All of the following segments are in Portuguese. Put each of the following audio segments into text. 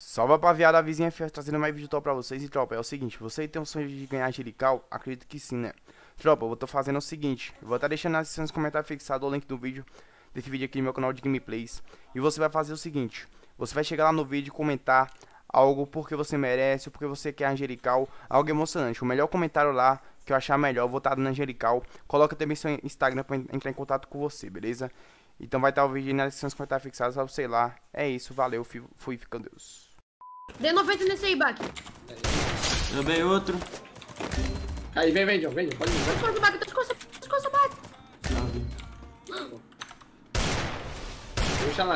Salve rapaziada, a vizinha Fiel trazendo mais vídeo top pra vocês E tropa, é o seguinte, você tem um sonho de ganhar Angelical? Acredito que sim, né? Tropa, eu estar fazendo o seguinte vou estar deixando na descrição nos comentários fixado o link do vídeo Desse vídeo aqui no meu canal de gameplays E você vai fazer o seguinte Você vai chegar lá no vídeo e comentar algo porque você merece, porque você quer Angelical Algo emocionante, o melhor comentário lá que eu achar melhor, eu vou estar dando Angelical Coloca também seu Instagram pra entrar em contato com você, beleza? Então vai estar o vídeo na descrição nos comentários fixados, só ir lá É isso, valeu, fui, fui fica Deus Dê 90 nesse aí, Baki. Derrubei outro. Aí, vem, vem, John, vem, John, pode vir, vai. Tá de Baki, tá de costas, tá de costas, Baki. Deixa lá.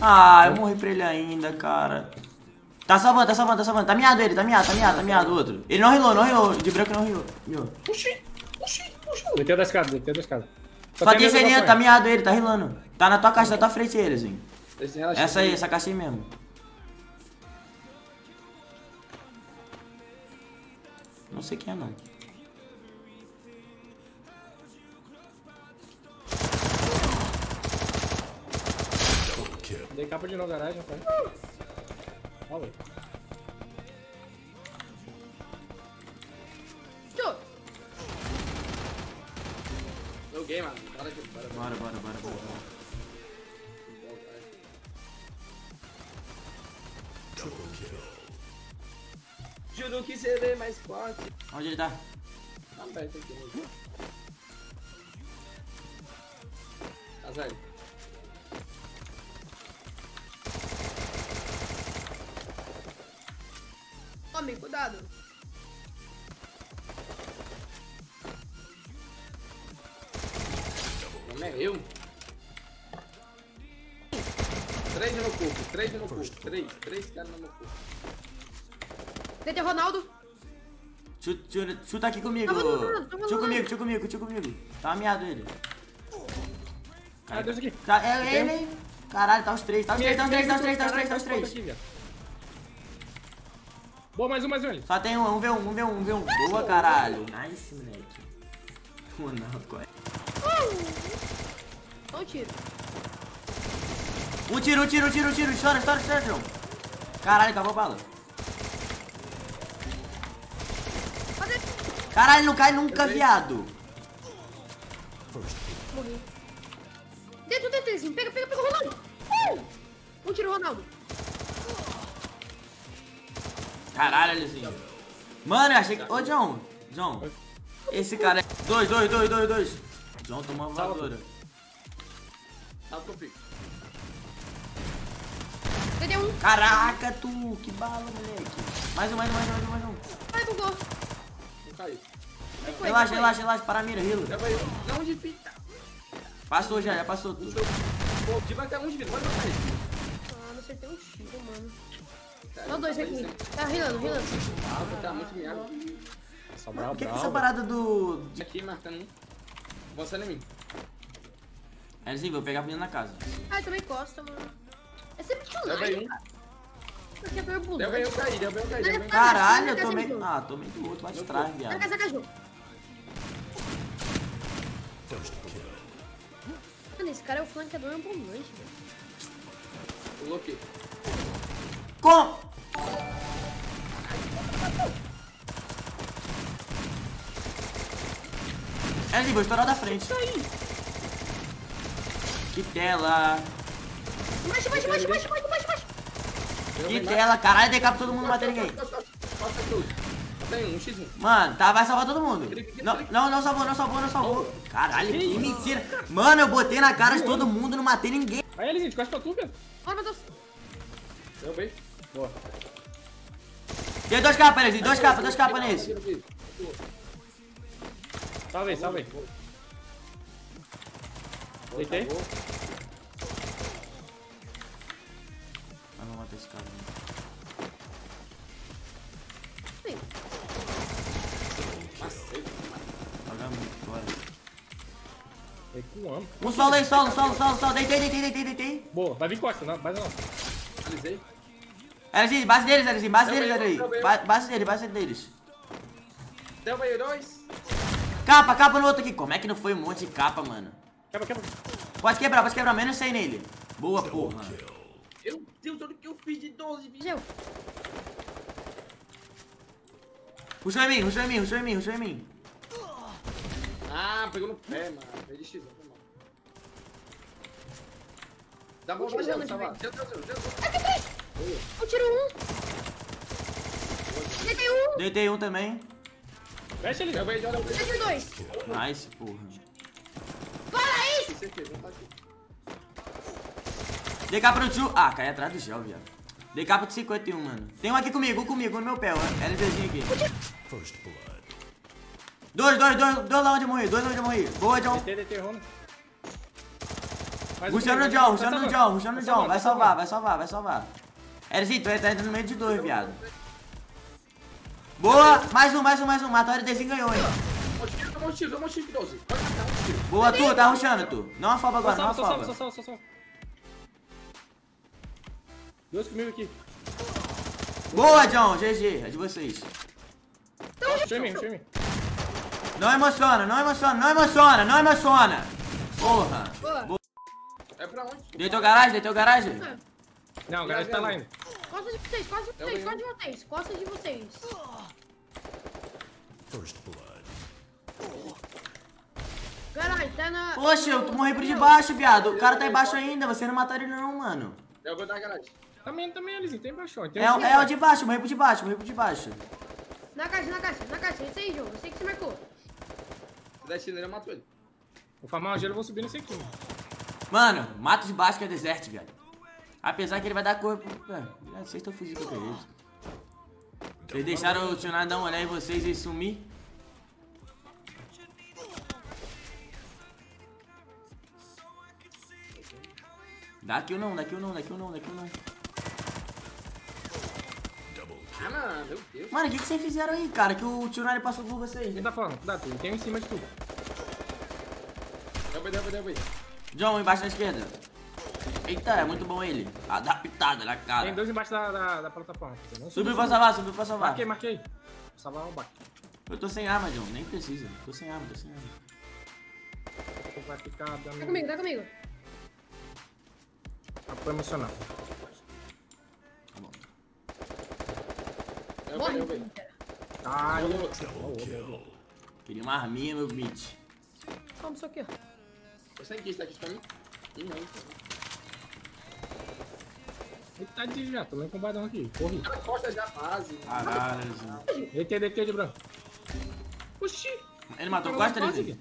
Ah, eu morri pra ele ainda, cara. Tá salvando, tá salvando, tá salvando. Tá miado ele, tá miado, tá miado, tá miado o outro. Ele não rilou, não rilou. De branco não rilou. Oxi, oxi, oxi. Meteu da escada, meteu da escada. Só tem que esse a aí, mesma tá miado ele, tá rilando. Tá na tua caixa, na tua frente ele, assim. Essa aí, essa caixa aí mesmo. Não sei quem é, não. Dei capa de novo garagem, rapaz. Olha. Tchô. Joguei, mano. Bora aqui, bora, bora. Bora, bora, bora, bora. bora. Juro que serei mais forte. Onde ele tá? Tá aberto aqui, né? Sério. Homem, cuidado. Não é eu. Três no corpo, três no corpo, três, três caras no meu corpo. O Ronaldo. Chuta, aqui comigo. Chuta comigo, chuta comigo, chuta comigo. Tá miado ele. Deus aqui. Tá, é ele, hein? Caralho, tá os três, tá os três, tá os três, tá os três, tá os três, tá os três. Boa, mais um, mais um ali. Só tem um, um V1, um V1, um V1. Boa, caralho. Nice, moleque. Ronaldo, qual é? Só um tiro. Um tiro, um tiro, um tiro, um tiro. Estoura, estoura, estoura, João. Caralho, acabou a bala. Caralho, não cai nunca, viado. Morri. Dentro, dentro, assim. Pega, pega, pega o Ronaldo. Uh! Um tiro, Ronaldo. Caralho, Alizinho. Mano, eu achei que... Ô, John. John. Esse cara é... Dois, dois, dois, dois, dois. John tomou uma voadora. Que eu fico. Deitei um. Caraca, tu. Que bala, moleque. Mais um, mais um, mais um, mais um, mais um. Foi, Relaxa, foi. relaxa, relaxa. Para a mira. Já vai. Não fita. Passou já, já passou tudo. Pô, de vai até um de vida, pode matar ele. Ah, não acertei um tiro, mano. Só dois tá aqui. isso aí. Tá rilando, rilando. Ah, tá muito miado. Por que, que essa parada do... Aqui, marcando um. Você em mim. Alizinho, vou pegar a menina na casa. Ai, também costa, mano. É sempre tio um. Porque é meio Deu bulante. bem eu cair, deu bem eu cair, deu bem eu cair. Caralho, eu tomei... Ah, tomei do outro lá de trás, Na viado. casa caju. Mano, esse cara é o flanqueador ambulante, velho. Coloquei. Com... Alizinho, vou estourar da frente. Que tela. Baixa, baixa, baixa, baixa, baixa, baixa, Que tela, caralho, decapa todo mundo, não matei ninguém. Tudo. Tem um, x1. Mano, tá, vai salvar todo mundo. Não, não, não salvou, não salvou, não salvou. Caralho, que mentira. Mano, eu botei na cara de todo mundo, não matei ninguém. Aí, Elisinho, de costas pra tu, velho. Ai, meu Deus. Deu bem. Boa. Tem dois capas, Alizinho, dois capas, dois capas nesse. Salve aí, salve aí. Deitei. Ah, não matar esse cara. Amo. Um solo aí, solo, solo, solo, solo. Deitei, deitei, deitei, deitei. Boa, vai vir costa, não, base não. Alisei. Alizinho, base deles, Alizinho, base deles. Ba- Base deles, base deles. Deu bem dois. Capa, capa no outro aqui. Como é que não foi um monte de capa, mano? Quebra, quebra. Pode quebrar, pode quebrar. Menos 100 nele. Boa, porra. Meu Deus, olha o que eu fiz de 12, viu? Seu. Rushou em mim, rushou em mim, rushou em mim, rushou em mim. Ah, pegou no pé, mano. De X, foi mal. Dá bom, vai, Continua, Gelo, velho. Gelo, gelo, gelo. Eu tiro um. Deitei um. Deitei um também. Fecha ele. Deitei dois. Nice, porra. Fala aqui. DK pro tio. Ah, cai atrás do gel, viado. DK pro 51, mano. Tem um aqui comigo, um comigo, no meu pé, ó. LDzinho aqui. Dois, dois, dois, dois lá onde eu morri, dois lá onde eu morri. Boa, John. DT, DT, Rona. Rushando no John, tá rushando no. John, rushando no Tá John. Vai tá salvar, vai salvar, vai salvar. Lzinho, tu entra no meio de dois, viado. Boa! Mais um, mais um, mais um. Matou o LDzinho e ganhou, hein. Toma um tiro, toma um tiro, toma um tiro de 12. Pode matar um tiro. Boa, tu, tá rushando, tu. Não afoba agora, não salva, só salva, só afoba. salva, só. Dois comigo aqui. Boa, John, GG. É de vocês. Não emociona, não emociona, não emociona, não emociona. Porra. Boa. É pra onde? Deitou garagem, deitou garagem? Não, o garagem tá lá ainda. Costa de vocês, costa de vocês, costa de vocês, costa de vocês. Caralho, tá na. Poxa, eu morri por debaixo, viado. O cara tá embaixo ainda, você não matou ele não, mano. Eu vou dar a garagem. Também, também, Alizinho, tem baixão. Tem É, um o- é o de baixo, morri por debaixo, morri por debaixo. Na caixa, na caixa, na caixa. Esse aí, João. Esse aí que você marcou. Se der tiro nele, eu mato ele. Vou farmar uma gelo, eu vou subir nesse aqui, mano. Mano, mata de baixo que é desert, viado. Apesar que ele vai dar corpo. É, vocês estão fugindo do jeito. Vocês deixaram o Tsunade dar uma olhada em vocês e sumir. Dá kill não, dá kill não, dá kill não, dá kill não. Ah, mano, meu Deus. Mano, o que, que vocês fizeram aí, cara? Que o Tsunade passou por vocês. Quem tá falando? Cuidado, tu. Tem um em cima de tu. Derrubei, derrubei, derrubei. John, embaixo na esquerda. Eita, é muito bom ele. Adaptado na Tem cara. dois embaixo da, da, da plataforma. Subiu pra salvar, subiu pra salvar. Marquei, marquei. Vou salvar o baque. Eu tô sem arma, John. Nem precisa. Tô sem arma, tô sem arma. Vai ficar dando Tá comigo, tá comigo. apoio emocional. Tá bom. Derrubei, Morre. eu Derrubei. Queria uma arminha, meu Mitch. Toma isso aqui, ó. Você tem que isso daqui pra mim? Ih, não. Eita, de já, tomei um combadão aqui. Corri. Na costa já fase. Caralho, Lezinho. DT, DT de branco. Oxi. Ele matou Costa, quase, Lezinho?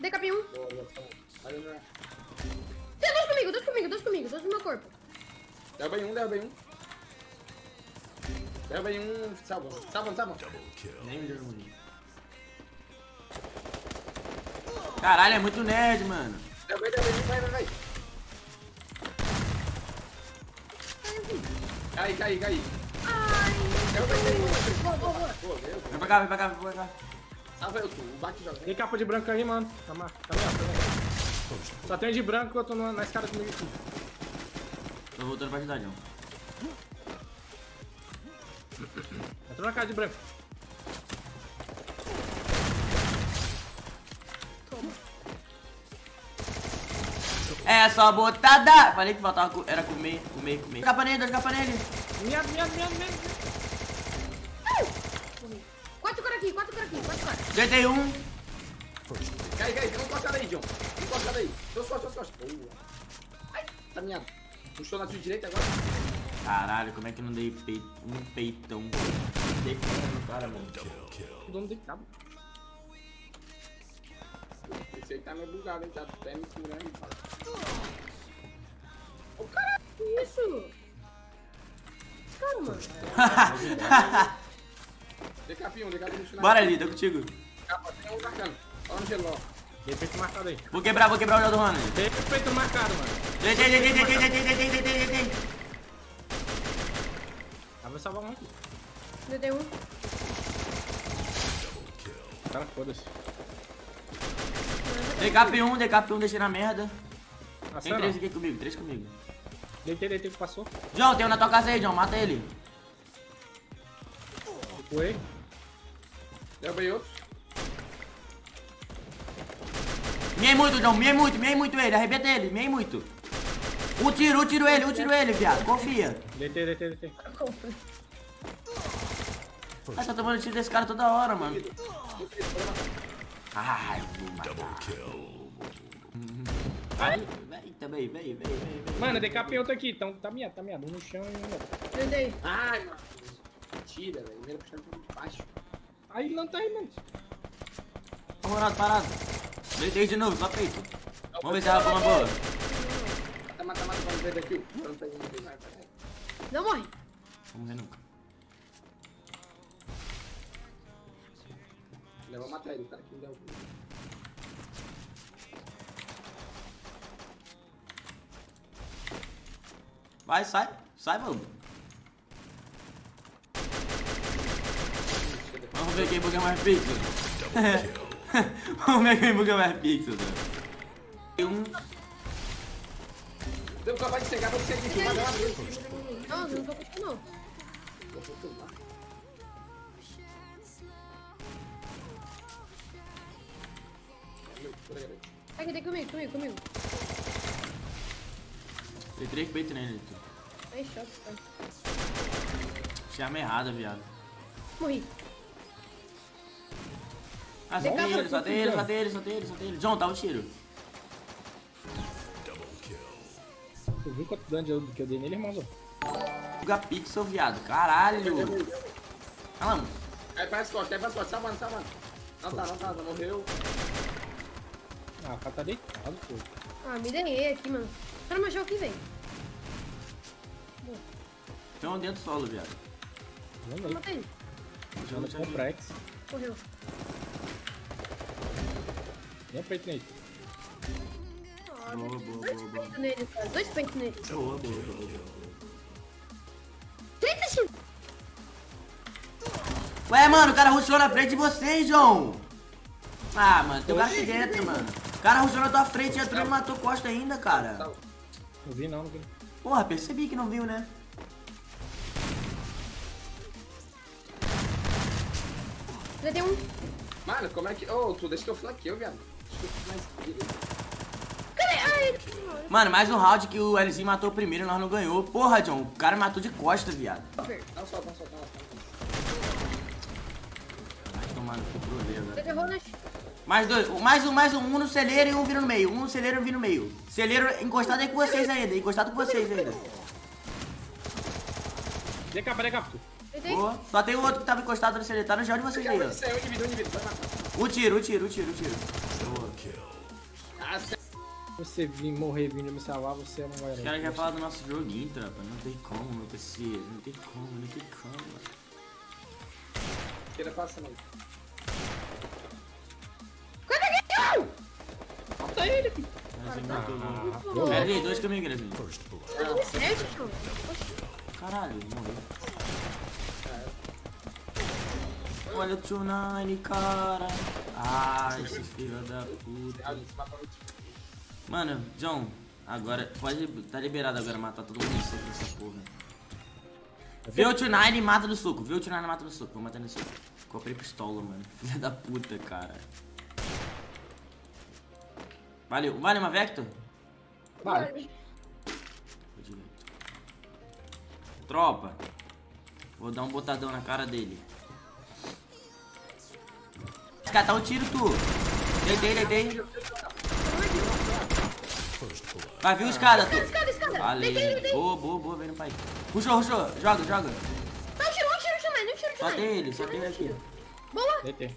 DKP 1. Boa, boa, tá bom. Aí, né? Tem dois comigo, dois comigo, dois comigo, dois no meu corpo. Derrubei um, derrubei um. Derrubei um. Salva, salva, salva. Nem me deu Caralho, é muito nerd, mano. Derrubei um, vai, vai, vai. Cai, cai, cai. Ai. Derrubei. Boa, boa, boa. Boa, meu. Vem pra cá, vem pra cá, vem pra cá. Salva eu, tu. O bate joga. Tem capa de branco aí, mano. Tá, ma- tá Só tem de branco que eu tô na, na escada comigo aqui. Tô voltando pra ajudar, John. Entrou na casa de branco. É só botada. Falei que faltava, co- era comer, comer, comer. Capa nele, dois capa nele. Miado, miado, miado, miado. Quatro caras aqui, quatro caras aqui, quatro caras. Deitei um. Cai, cai. Tem um encostado aí, John. Um encostado aí. Dois costas, dois costas. Boa. Ai, tá minhado. Puxou na tua direita agora. Caralho, como é que eu não dei peito, um peitão? Dei peito no cara, mano. O dono deitado. Aí tá meio bugado, hein? Tá até me segurando. Que isso? Calma. DKP1, DKP1 no final. Bora ali, tô contigo. Capa, tem um marcando. Olha no gelo, ó. Tem peito marcado aí. Vou quebrar, vou quebrar o Léo do Ronald. Tem peito marcado, mano. Deitei, deitei, deitei, deitei, deitei, deitei, deitei. Ah, vou salvar um aqui. Deitei um. Cara, foda-se. DKP1, DKP1, deixei na merda. Ah, Tem três não. aqui comigo, três comigo. Deitei, deitei que passou. João, tem um na tua casa aí, João, mata ele. Foi. Derrubei outro. Miei muito, João, miei muito, miei muito ele, arrebenta ele, miei muito. Um tiro, um tiro ele, um tiro ele, viado. Confia. Deitei, deitei, deitei. Ah, tá tomando tiro desse cara toda hora, mano. Ai, vou matar. Ai, vem também, vem, vem, vem, vem. Mano, decapei outro aqui, então tá miado, tá. Um no chão e um. Tentei. Ai, mano. Mentira, velho. Primeiro puxando tudo de baixo. Aí não tá aí, mano. Ronaldo, parado. Deitei de novo, só peito. Vamos ver se ela uma boa. Mata, mata, mata, vamos ver daqui. Não morre. Vamos ver nunca. Leva a matéria, o cara que me deu. Vai, sai. Sai, mano. Vamos ver quem buga mais pixel. Vamos ver quem buga mais pixel. Tem um. Deu capaz de chegar, vai seguir aqui. Vai lá, vai Não, não tô puxando não. Aqui, tem comigo, comigo, comigo. Tem três peitos nele. tu. Aí, choque, tá. Chama errada, viado. Morri. Ah, só Tem ele, só tem ele, só tem ele, só tem ele, só tem ele. John, dá o tiro. Tu viu quanto dano que eu dei nele, irmãozão? Buga pixel, viado. Caralho. Mano. Cai para as costas, cai para as costas. Salvando, salvando. Não tá, não tá, não morreu. Ah, o cara tá deitado, pô. Ah, me derrei aqui, mano. O cara me achou aqui, velho. Tem um dentro solo, viado. Vamos aí. Matei ele. John, Manda John, com Prex. Morreu. Deu peito nele. Ah, Boa, boa, dois boa, boa. peitos nele, cara. Dois peitos nele. Boa, boa, boa, boa. 30 x Ué, mano, o cara rushou na frente de vocês, João. Ah, mano, tem um cara aqui dentro, mano. O cara rushou na tua frente, entrou e matou Costa ainda, cara. Não vi não, não vi. Porra, percebi que não viu, né? Já tem um. Mano, como é que. Ô, tu deixa que eu flanqueio, viado. Mano, mais um round que o LZ matou primeiro e nós não ganhou. Porra, John, o cara matou de costa, viado. Não solta, não solta, não solta. Vai tomar no cu pro Deus, Você velho. derrou nas. Mais dois, mais um, mais um, um no celeiro e um vira no meio. Um no celeiro e um vira no meio. Celeiro encostado aí com vocês ainda, encostado com vocês ainda. Decapa, decapa tu. Tentei. Boa. Só tem o outro que tava encostado no celeiro, tá no gel de vocês aí, ó. um um matar. O tiro, o tiro, o tiro, o tiro. Você vir morrer vindo me salvar, você é um Os garoto. caras querem falar do nosso joguinho, tropa. Não tem como, meu PC. Não tem como, não tem como, mano. Tira passa não. Mata ele, filho. Pô, Pera aí, dois comigo, Grazinho. Sério, tio? Caralho, morreu. Olha o Tsunami, cara. Ai, esse filho da puta. Ah. Mano, John, agora. Pode. Tá liberado agora matar todo mundo soco nessa porra. Vê o Tsunami e mata no soco. Vê o Tsunami e mata no soco. Vou matar no soco. Comprei pistola, mano. Filha da puta, cara. Valeu. Vale uma Vector? Direto. Tropa. Vou dar um botadão na cara dele. Escatar um tiro, tu. Deitei, deitei. Vai vir o escada, tu. Escada, escada. Valeu. Boa, boa, boa, vem no pai. Puxou, puxou. Joga, joga. Não, tirou, um tiro, um tiro, Só tio. tem ele, só tem ele aqui. Boa. Deitei.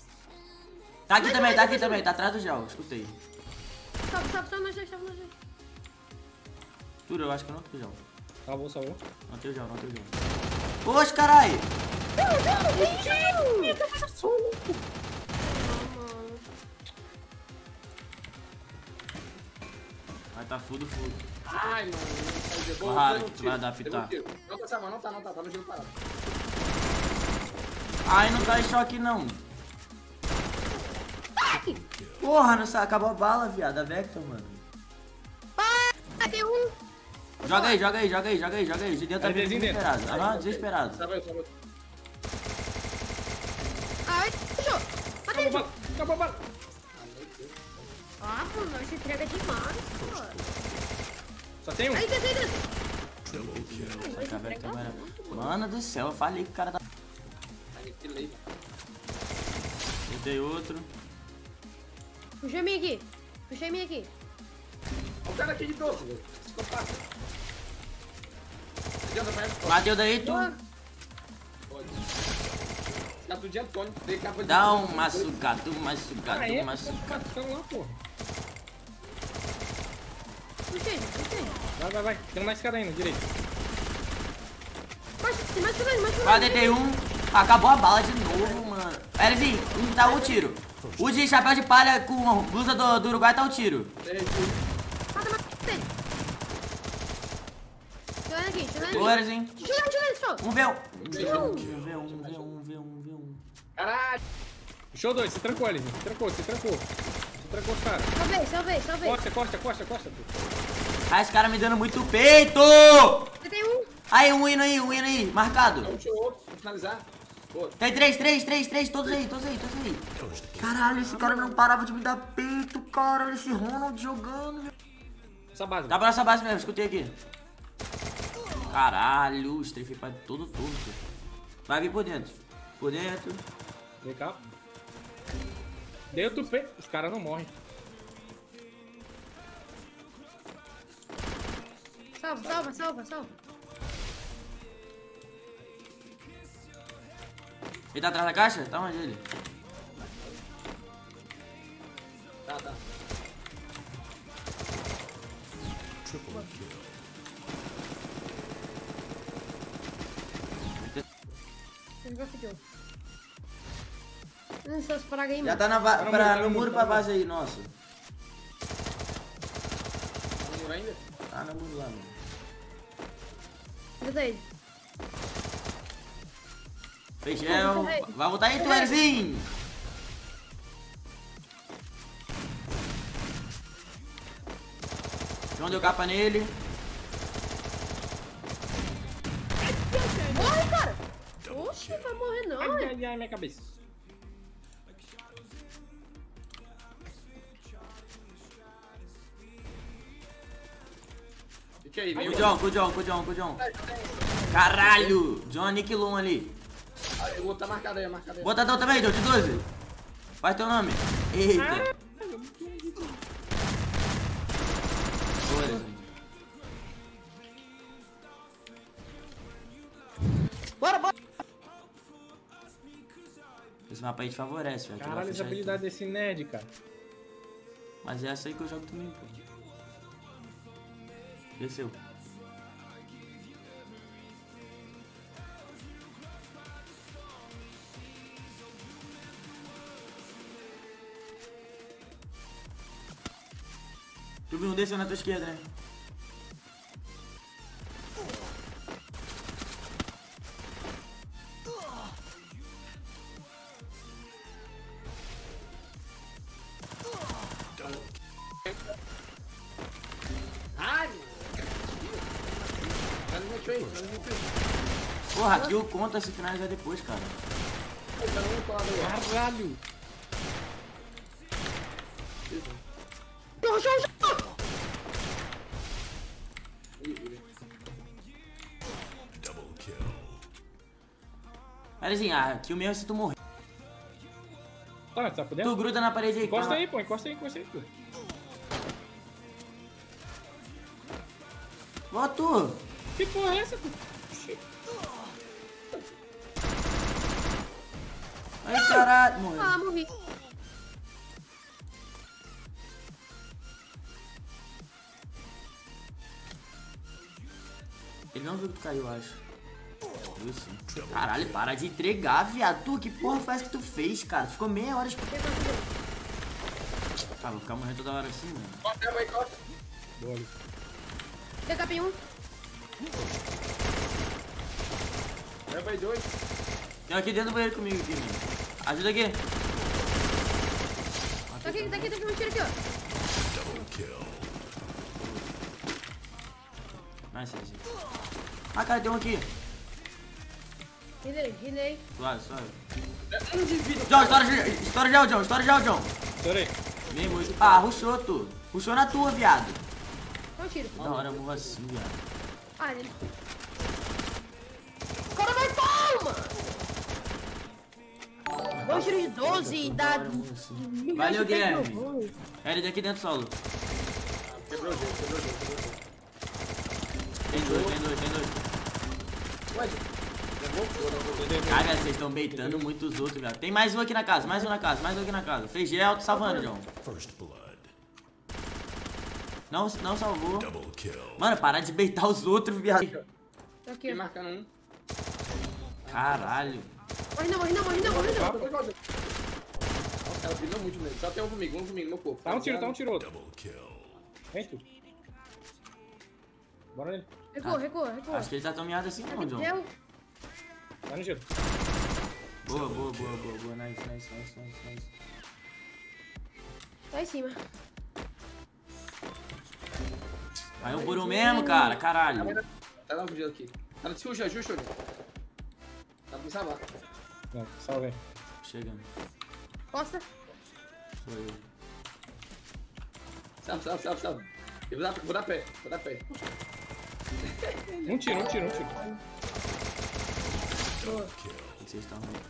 Tá aqui também, tá aqui também. Tá atrás do gel. Escutei. Sobe, sobe, sobe, nós dois, sobe, nós dois. Turo, eu acho que eu não tenho gel. Salvou, salvou. Não tenho gel, não tenho gel. Oxe, caralho. Vai tá fudo, fudo. Ai, mano. não Foi um que tu vai adaptar. Não tá salvando, não tá, não tá. Tá no giro parado. Ai, não tá em choque, não. Ai, Porra, não sabe. Acabou a bala, viado. A Vector, mano. ah, tem um. Joga aí, joga aí, joga aí, joga aí, joga aí. Gideon tá Aí, dentro. desesperado. Aham, desesperado. Salva eu, salva eu. Ai, puxou. Matei ele. Acabou, bala. acabou, bala. Ah, mano, você entrega demais, pô. Só tem um. Aí, aí, cabelo, tem agora. Mano do céu, eu falei que o cara tá. Manipulei. Eu dei outro. Puxa a minha aqui. Puxa a minha aqui. Olha o cara aqui de doce, velho. Psicopata. Mateu daí, tu. Pode. Cara de Antônio. Dá um maçucado, maçucado, Aí, maçucado. catando lá, porra. Puxei, puxei. Vai, vai, vai. Tem uma escada aí na direita. Mais, tem mais chegando, mais Quase chegando. dei um. Acabou a bala de novo, mano. Erizinho, um dá um tiro. O de chapéu de palha com blusa do, do Uruguai tá o tiro. Mata, mata, tem. Chegando aqui. Um V1. Um V1, um V1, um V1, um V1, um V1. Caralho. Puxou dois, você trancou eles. Você trancou, você trancou. Você trancou os caras. Salvei, salvei, salvei. Costa, costa, costa, costa. Ah, esse cara me dando muito peito. Você tem um. Aí, um hino aí, um hino aí. Marcado. Um show outro, pra finalizar. Tem três, três, três, três. Todos aí, todos aí, todos aí. Caralho, esse cara não parava de me dar peito, cara. Esse Ronald jogando. meu. Essa base. Tá pra nossa base mesmo, escutei aqui. Caralho, o strafe foi todo torto. Vai vir por dentro. Por dentro. Vem cá. Dei o tupê. Os caras não morrem. Salva, salva, salva, salva. Ele tá atrás da caixa? Tá onde ele? Tá, tá. Ele vai ficar. Não, essas pragas aí, Já tá na Tá pra, muro, tá no muro, pra base aí, nossa. Tá no muro ainda? Tá no muro lá, mano. Mata ele. Fechel. Vai voltar aí, tu, Erzinho. João deu capa nele. Morre, cara! Oxi, vai morrer não. Ai, ai, ai, minha cabeça. Aí, o John, o John, o John, o John. Caralho! John aniquilou um ali. Ah, O outro tá marcado aí, marcado aí. Botadão também, John, de 12. Faz teu nome. Eita. Bora, bora. Esse mapa aí te favorece, velho. Caralho, essa habilidade desse nerd, cara. tudo. Mas é essa aí que eu jogo também, pô. Desceu. Tu viu um desceu na tua esquerda, né? Porra, kill conta se finalizar depois, cara. Caralho. Mas assim, ah, kill mesmo se tu morrer. Tá, tá podendo? Tu gruda na parede aí, Encosta cara. aí, pô. Encosta aí, encosta aí, pô. Ó, tu. Que porra é essa, pô? Ai, caralho. Morreu. Ah, morri. Ele não viu que tu caiu, eu acho. Caralho, para de entregar, viado. Tu, que porra foi essa que tu fez, cara? Ficou meia hora esperando. Ah, vou ficar morrendo toda hora assim, mano. Corta, vai, corta. Boa ali. TKP 1. Leva aí dois. Tem um aqui dentro do banheiro comigo aqui, mano. Ajuda aqui. Tá aqui, tá aqui, tá aqui, um tiro aqui, ó. Nice, nice. Ah, cara, tem um aqui. Rinei, rinei. Suave, suave. Um de vida. John, estoura, já- estoura já o John, estoura já o John. Estourei. Vem muito. Ah, rushou tu. Rushou na tua, viado. Dá um tiro. Da hora, eu morro assim, viado. Ah, ele. O cara vai palma! Dois tiros de 12 dá. Da hora, eu morro assim. Valeu, Guilherme. É ele daqui dentro solo. Quebrou o jogo, quebrou o jogo, quebrou o jogo. Tem dois, tem dois, tem dois. Ué? Cara, vocês estão beitando muito os outros, cara. Tem mais um aqui na casa, mais um na casa, mais um aqui na casa. Fez gel, tô salvando, John. First blood. Não, não salvou. Double kill. Mano, parar de beitar os outros, viado. Tá aqui, marcando um. Caralho. Morre não, morre não, morre não, morre não. Nossa, ela brilhou muito mesmo. Só tem um comigo, um comigo, meu corpo. Tá um tiro, tá um tiro outro. Double kill. Vem, tu. Bora nele. Recua, recua, recua. Acho que ele tá tão miado assim não, John. Vai no giro. Boa, boa, boa, boa, boa. Nice, nice, nice, nice, nice. Tá em cima. Aí um por um mesmo, cara. Caralho. Tá lá um vídeo aqui. Tá no tio, justo, olha. Tá pra me salvar. Não, salve. Chegando. Costa. Sou eu. Salve, salve, salve, salve. Eu vou dar, vou dar pé, vou dar pé. Um tiro, um tiro, um tiro pessoa. O que vocês estão vendo?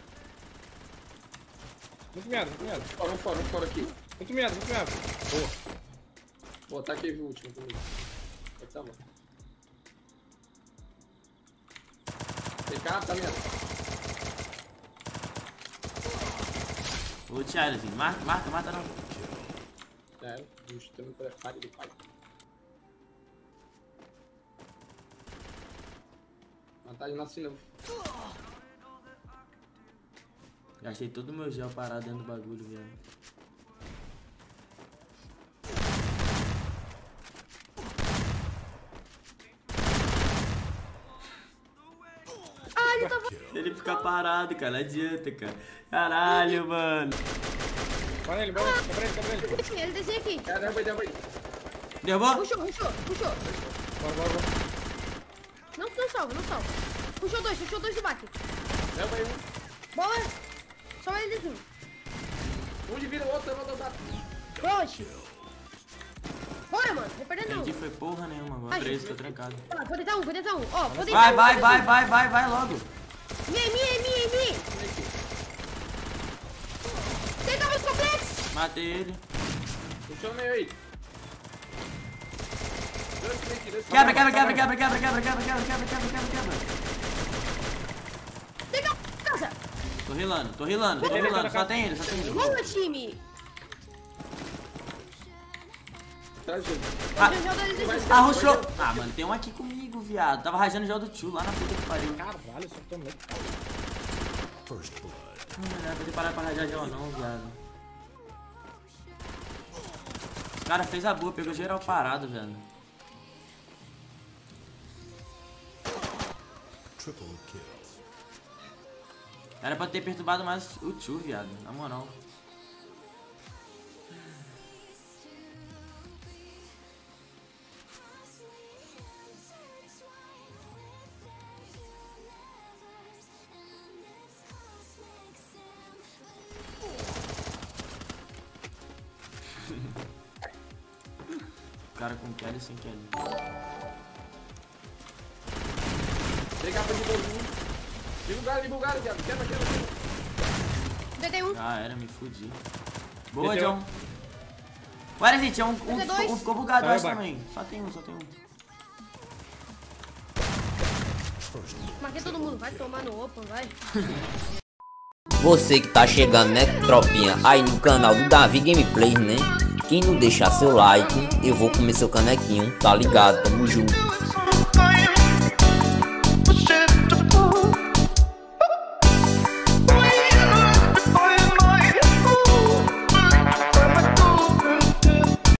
Muito meado, muito meado. Fora, um fora, um fora aqui. Muito meado, muito meado. Boa. Boa, tá aqui o último comigo. Pode ser, salvar. TK, tá meado. Ô Thiago, assim, marca, marca, mata não. É, mostrando pra cara do pai. Matar ele nasce novo. Gastei todo o meu gel parado dentro do bagulho, velho. Ah, ele tá Ele fica parado, cara, não adianta, cara. Caralho, mano. Vai nele, bora. Quebra ele, quebra ele. Ele desceu aqui. Cara, derruba aí, derruba aí. Derrubou? Puxou, puxou, puxou. Bora, bora, bora. Não, não salva, não salva. Puxou dois, puxou dois do baque. Derruba aí um. Boa. Só ele dentro. Um de vira o outro, eu vou. Boa, tio. Bora, mano. Vou perder não. Entendi, foi porra nenhuma. Agora Ai, preso, tô trancado. Tá, vou deitar um, vou deitar um. Ó, vou deitar Vai, um. vai, vai, vai, vai, vai, logo. Minha, minha, minha, minha. Deita mais complexo. Matei ele. Puxou no meio aí. Dois cliques, dois Quebra, quebra, quebra, quebra, quebra, quebra, quebra, quebra, quebra, quebra, quebra, quebra. Deita casa. Tô rilando, tô rilando, tô rilando. Só tem ele, só tem ele. Boa, time. Traz ele. Ah. Ele desistir. Arrochou. Ah, mano, tem um aqui comigo, viado. Tava rajando o gel do tio lá na puta que pariu. Caralho, só tomei. First blood. Não era pra ter parado pra rajar gel não, viado. Cara fez a boa, pegou geral parado, velho. Triple kill. Era pra ter perturbado mais o tio, viado. Na moral. Cara com Kelly sem Kelly. Capa de bolsinho. Liga o galho, liga o galho, viado. Quebra, quebra, quebra. Deitei um. Já era, me fudi. Boa, Meteu. John. Ué, gente, um, um, dois. um ficou bugado vai. também. Só tem um, só tem um. Marquei todo mundo. Vai tomar no open, vai. Você que tá chegando, né, tropinha? Aí no canal do Davi Gameplay, né? Quem não deixar seu like, eu vou comer seu canequinho, tá ligado? Tamo junto.